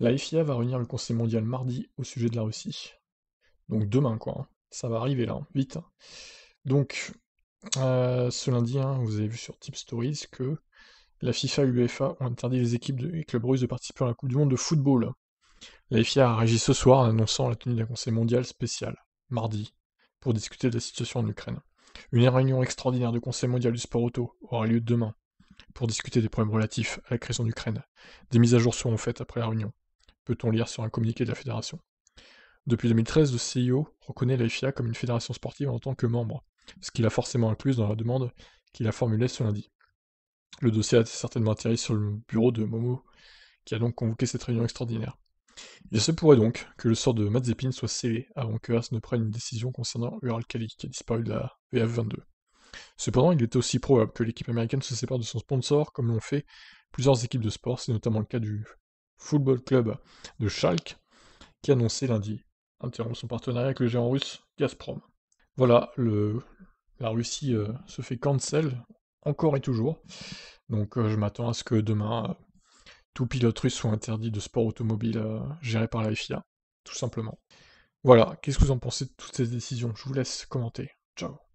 La FIA va réunir le Conseil mondial mardi au sujet de la Russie. Donc demain, quoi. hein. Ça va arriver là, vite. Donc, euh, ce lundi, hein, vous avez vu sur Tip Stories que la FIFA et l'UEFA ont interdit les équipes et clubs russes de participer à la Coupe du Monde de football. La FIA a réagi ce soir en annonçant la tenue d'un conseil mondial spécial, mardi, pour discuter de la situation en Ukraine. Une réunion extraordinaire du Conseil mondial du sport auto aura lieu demain pour discuter des problèmes relatifs à la crise en Ukraine. Des mises à jour seront faites après la réunion, peut-on lire sur un communiqué de la fédération? Depuis 2013, le CIO reconnaît la FIA comme une fédération sportive en tant que membre, ce qu'il a forcément inclus dans la demande qu'il a formulée ce lundi. Le dossier a certainement atterri sur le bureau de Momo, qui a donc convoqué cette réunion extraordinaire. Il se pourrait donc que le sort de Mazepin soit scellé avant que Haas ne prenne une décision concernant Ural Kali, qui a disparu de la VF22. Cependant, il est aussi probable que l'équipe américaine se sépare de son sponsor, comme l'ont fait plusieurs équipes de sport, c'est notamment le cas du Football Club de Schalke, qui a annoncé lundi interrompre son partenariat avec le géant russe Gazprom. Voilà, le, la Russie euh, se fait cancel, encore et toujours. Donc euh, je m'attends à ce que demain, euh, tout pilote russe soit interdit de sport automobile géré par la FIA, tout simplement. Voilà, qu'est-ce que vous en pensez de toutes ces décisions? Je vous laisse commenter. Ciao